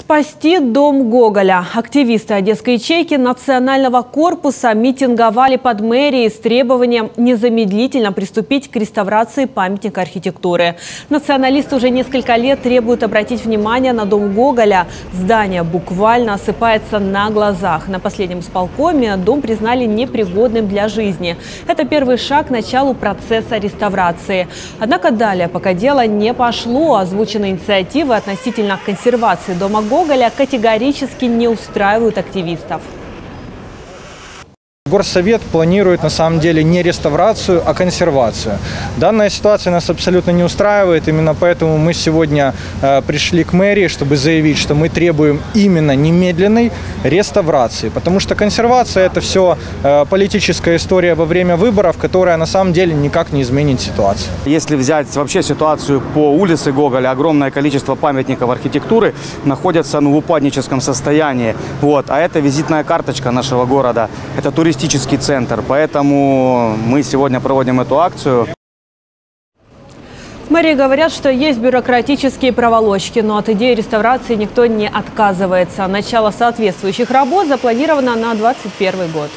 Спасти дом Гоголя. Активисты Одесской ячейки национального корпуса митинговали под мэрией с требованием незамедлительно приступить к реставрации памятника архитектуры. Националисты уже несколько лет требуют обратить внимание на дом Гоголя. Здание буквально осыпается на глазах. На последнем исполкоме дом признали непригодным для жизни. Это первый шаг к началу процесса реставрации. Однако далее, пока дело не пошло, озвученные инициативы относительно консервации дома Гоголя категорически не устраивают активистов. Горсовет планирует на самом деле не реставрацию, а консервацию. Данная ситуация нас абсолютно не устраивает, именно поэтому мы сегодня э, пришли к мэрии, чтобы заявить, что мы требуем именно немедленной реставрации, потому что консервация это все э, политическая история во время выборов, которая на самом деле никак не изменит ситуацию. Если взять вообще ситуацию по улице Гоголя, огромное количество памятников архитектуры находятся ну, в упадническом состоянии. Вот. А это визитная карточка нашего города, это туристическая туристический центр, поэтому мы сегодня проводим эту акцию. В мэрии говорят, что есть бюрократические проволочки, но от идеи реставрации никто не отказывается. Начало соответствующих работ запланировано на 2021 год.